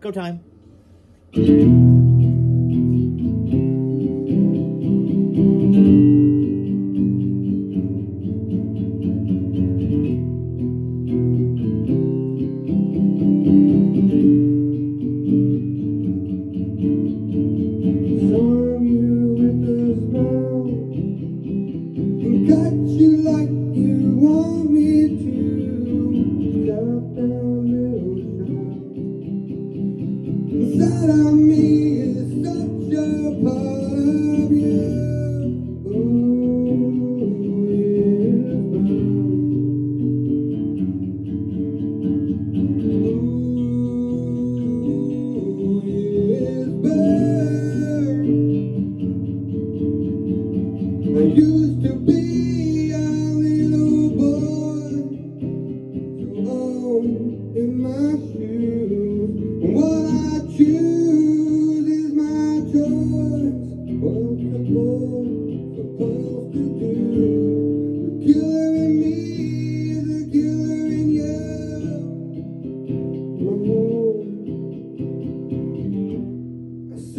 Go time.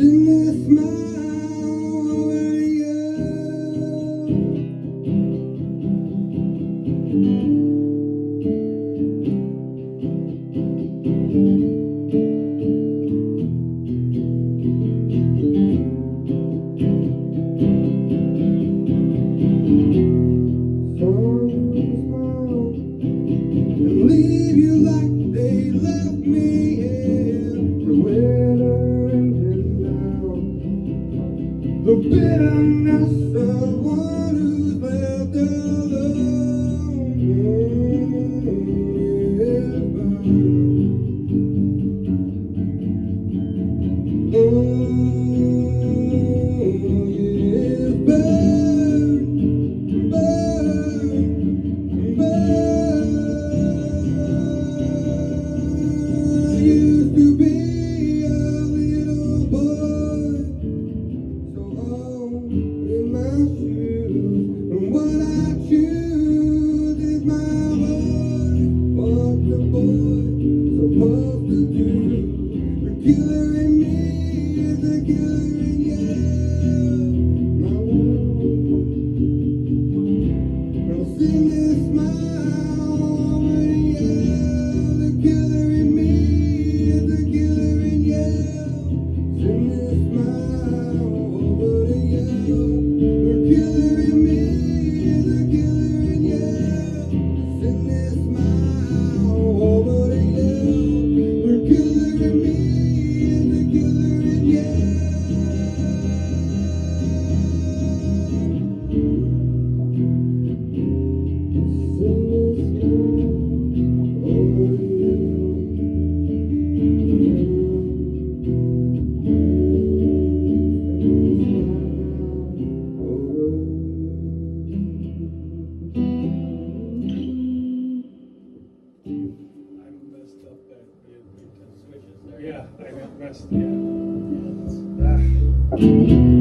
beneath my Bitterness—the one who. gathering near, the gathering near. rest, yeah. yeah.